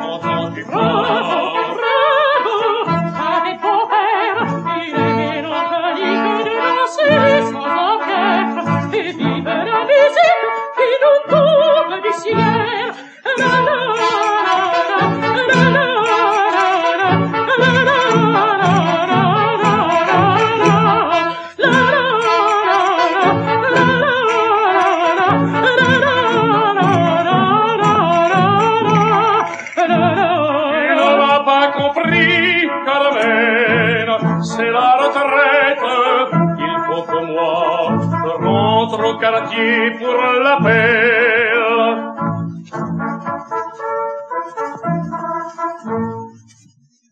说好的呢？au quartier pour l'appel.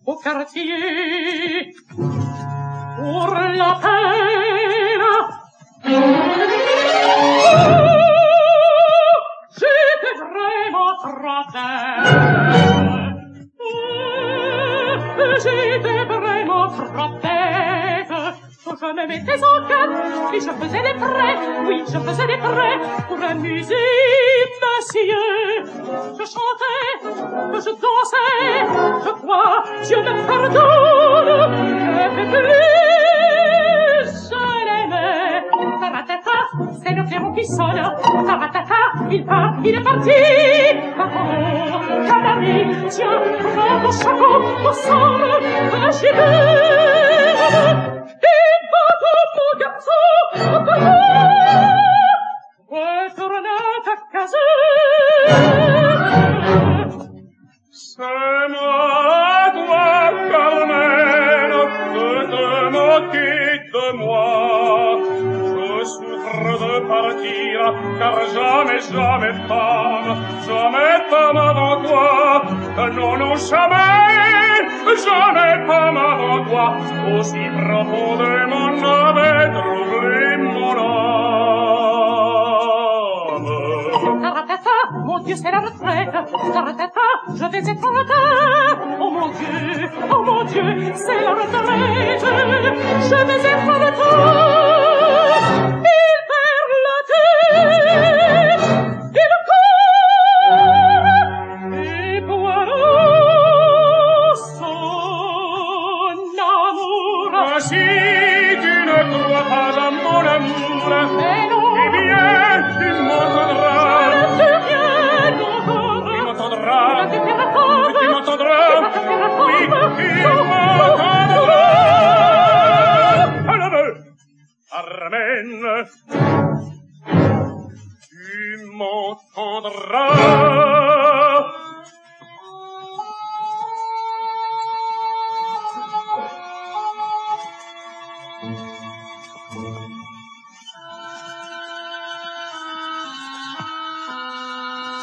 Au quartier pour l'appel. fratello, siete premo fratello. je me mettais en cap et je faisais des prêts, oui, je faisais des prêts pour amuser monsieur. Je chantais, je dansais, je crois, Dieu me pardonne, je plus, je l'aimais. Taratata, c'est le clairon qui sonne, taratata, il part, il est parti, pardon, Canary, tiens, prends ton chapeau, ensemble, va chez lui. pas mal en toi, non, non, jamais, jamais pas mal en toi, aussi profondément n'avait troublé mon âme. Taratata, mon Dieu, c'est la retraite, taratata, je vais être en retard, oh mon Dieu, oh mon Dieu, c'est la retraite, je vais être en retard.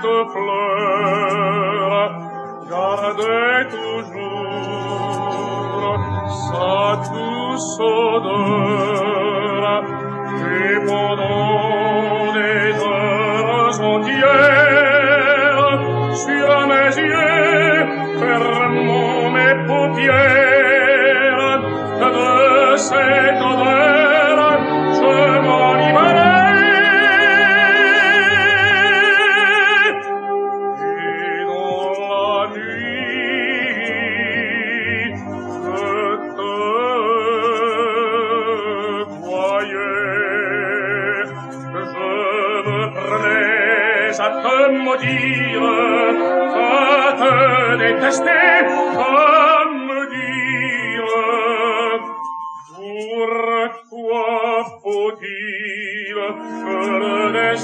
cette fleur, gardez toujours sa douce odeur, et pendant des heures entières, sur mes yeux, fermant mes paupières, de cette Femme-moi dire, va te détester, femme dire, pourquoi faut-il que le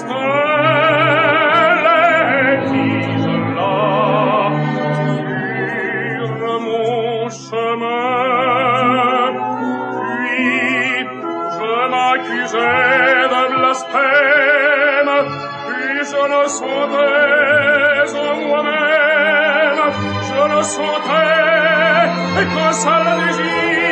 je le sentais en moi-même, je le sentais, et quand ça la désire,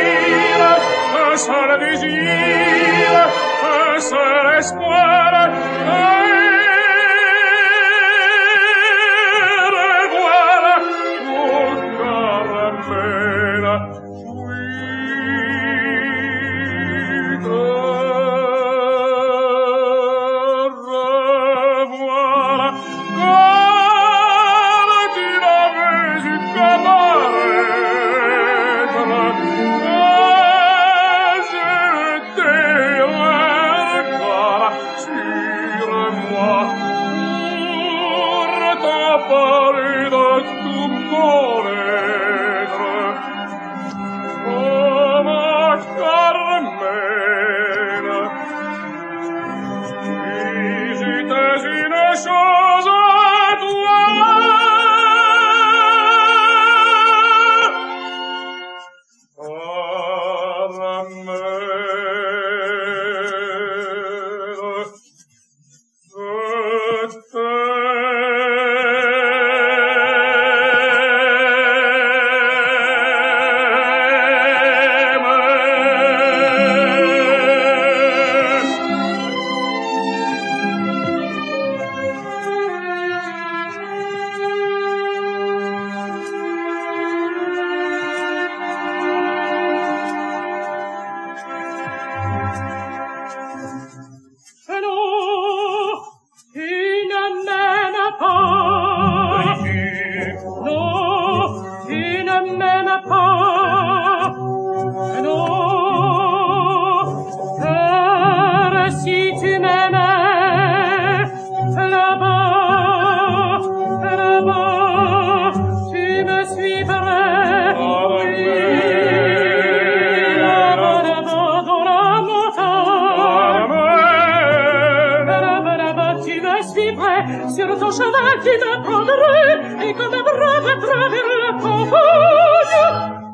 cheval qui m'apprendrait et comme un brave travers campagne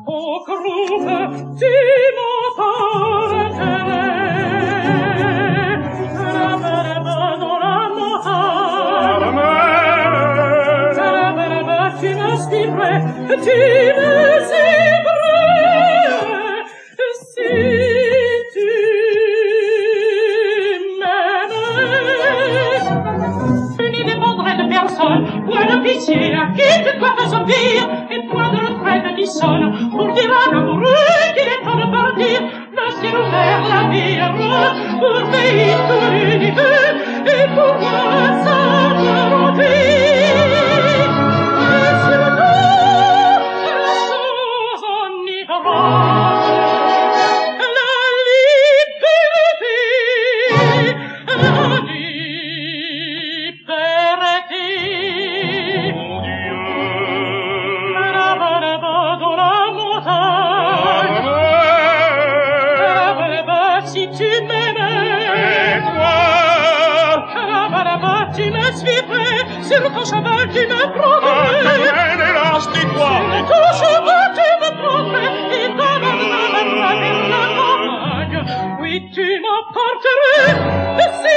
au groupe tu m'en parlerais la verbe dans la montagne la verbe tu m'inspirais oh casa Silko savati me prove. Attenere rasti qua. Silko savati me prove. I tanan nanan nanan nanan. Vittima partere. Desse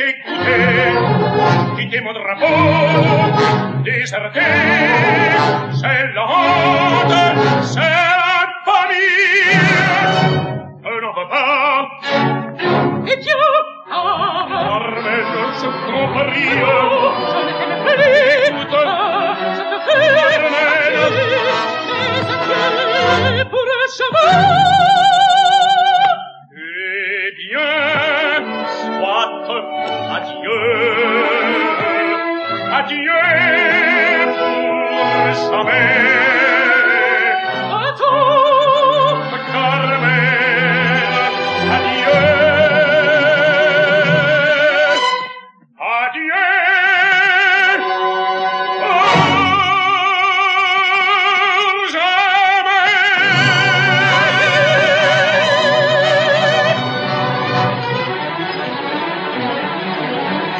que goûter, quitter mon drapeau, deserté, c'est la honte, c'est la famille. Je n'en veux pas. Et Dieu! Armé de ce grand